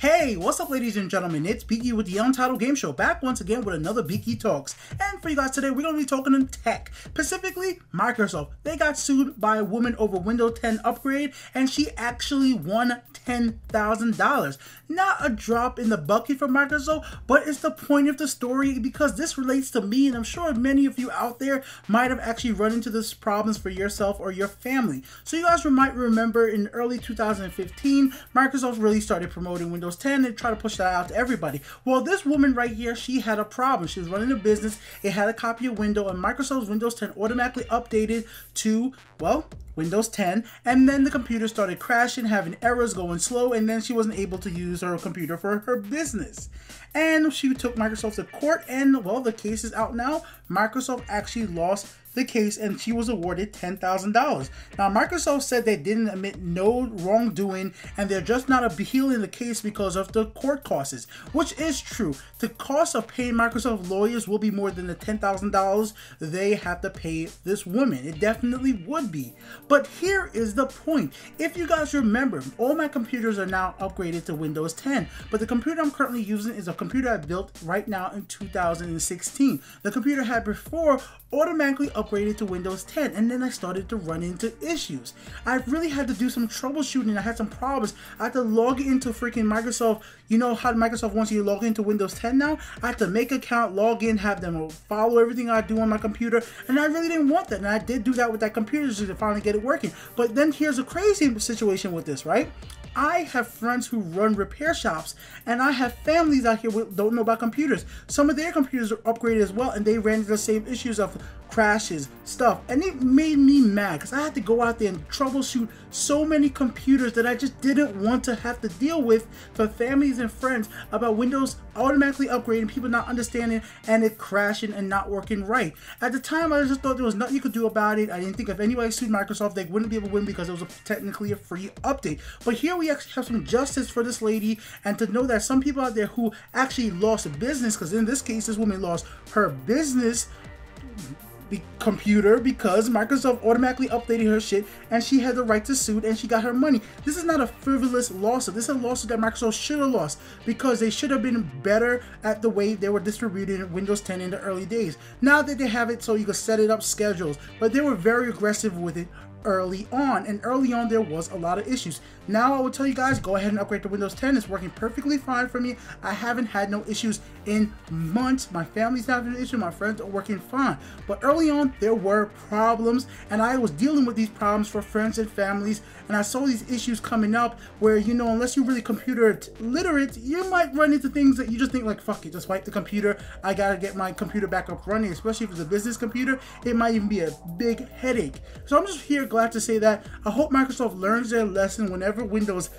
Hey, what's up ladies and gentlemen, it's Biki with the Untitled Game Show, back once again with another Biki Talks. And for you guys today, we're going to be talking in tech, specifically Microsoft. They got sued by a woman over Windows 10 upgrade, and she actually won $10,000. Not a drop in the bucket for Microsoft, but it's the point of the story because this relates to me, and I'm sure many of you out there might have actually run into this problems for yourself or your family. So you guys might remember in early 2015, Microsoft really started promoting Windows Windows 10 and try to push that out to everybody. Well, this woman right here, she had a problem. She was running a business. It had a copy of Windows, and Microsoft's Windows 10 automatically updated to, well, Windows 10, and then the computer started crashing, having errors, going slow, and then she wasn't able to use her computer for her business. And she took Microsoft to court, and well, the case is out now. Microsoft actually lost the case and she was awarded $10,000. Now, Microsoft said they didn't admit no wrongdoing and they're just not appealing the case because of the court costs, which is true. The cost of paying Microsoft lawyers will be more than the $10,000 they have to pay this woman. It definitely would be. But here is the point. If you guys remember, all my computers are now upgraded to Windows 10, but the computer I'm currently using is a computer I built right now in 2016. The computer had before automatically upgraded to Windows 10 and then I started to run into issues. I really had to do some troubleshooting. I had some problems. I had to log into freaking Microsoft. You know how Microsoft wants you to log into Windows 10 now? I had to make account, log in, have them follow everything I do on my computer. And I really didn't want that. And I did do that with that computer to finally get it working. But then here's a crazy situation with this, right? I have friends who run repair shops, and I have families out here who don't know about computers. Some of their computers are upgraded as well, and they ran into the same issues of crashes, stuff, and it made me mad because I had to go out there and troubleshoot so many computers that I just didn't want to have to deal with for families and friends about Windows automatically upgrading, people not understanding, and it crashing and not working right. At the time, I just thought there was nothing you could do about it. I didn't think if anybody sued Microsoft, they wouldn't be able to win because it was a, technically a free update. But here we actually have some justice for this lady, and to know that some people out there who actually lost a business, because in this case, this woman lost her business the computer because Microsoft automatically updated her shit and she had the right to sue and she got her money. This is not a frivolous lawsuit. This is a lawsuit that Microsoft should have lost because they should have been better at the way they were distributing Windows 10 in the early days. Now that they have it so you can set it up schedules, but they were very aggressive with it early on. And early on there was a lot of issues. Now i will tell you guys go ahead and upgrade to windows 10 it's working perfectly fine for me. I haven't had no issues in months. My family's not having an issue. My friends are working fine. But early on there were problems and i was dealing with these problems for friends and families and i saw these issues coming up where you know unless you're really computer literate you might run into things that you just think like fuck it just wipe the computer. I gotta get my computer back up running. Especially if it's a business computer it might even be a big headache. So i'm just here glad to say that. I hope Microsoft learns their lesson whenever Windows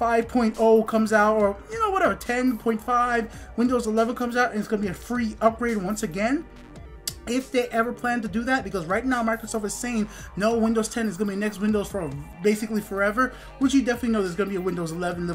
5.0 comes out or you know whatever 10.5 Windows 11 comes out and it's going to be a free upgrade once again if they ever plan to do that because right now Microsoft is saying no Windows 10 is going to be next Windows for basically forever which you definitely know there's going to be a Windows 11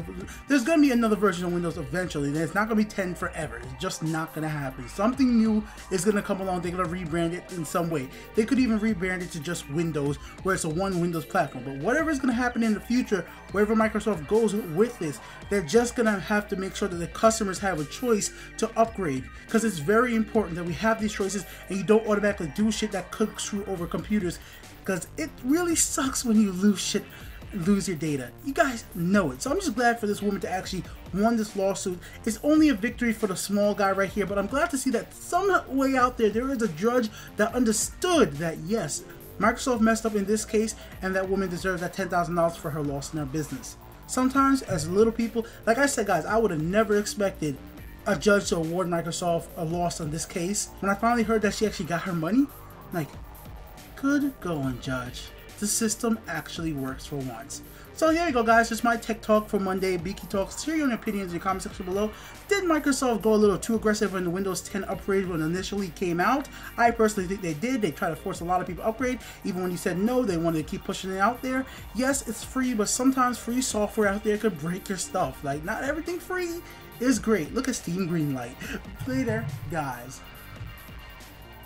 there's going to be another version of Windows eventually and it's not going to be 10 forever. It's just not going to happen. Something new is going to come along. They're going to rebrand it in some way. They could even rebrand it to just Windows where it's a one Windows platform. But whatever is going to happen in the future wherever Microsoft goes with this they're just going to have to make sure that the customers have a choice to upgrade because it's very important that we have these choices and you don't automatically do shit that could screw over computers because it really sucks when you lose shit lose your data. You guys know it. So I'm just glad for this woman to actually won this lawsuit. It's only a victory for the small guy right here, but I'm glad to see that some way out there there is a judge that understood that yes, Microsoft messed up in this case and that woman deserves that $10,000 for her loss in her business. Sometimes as little people, like I said guys, I would have never expected a judge to award Microsoft a loss on this case. When I finally heard that she actually got her money, I'm like, good going, judge. The system actually works for once. So here you go, guys. Just my tech talk for Monday. Biki Talks. Share your opinions in the comment section below. Did Microsoft go a little too aggressive when the Windows 10 upgrade when initially came out? I personally think they did. They tried to force a lot of people upgrade. Even when you said no, they wanted to keep pushing it out there. Yes, it's free, but sometimes free software out there could break your stuff. Like, not everything free is great. Look at Steam Greenlight. Later, guys.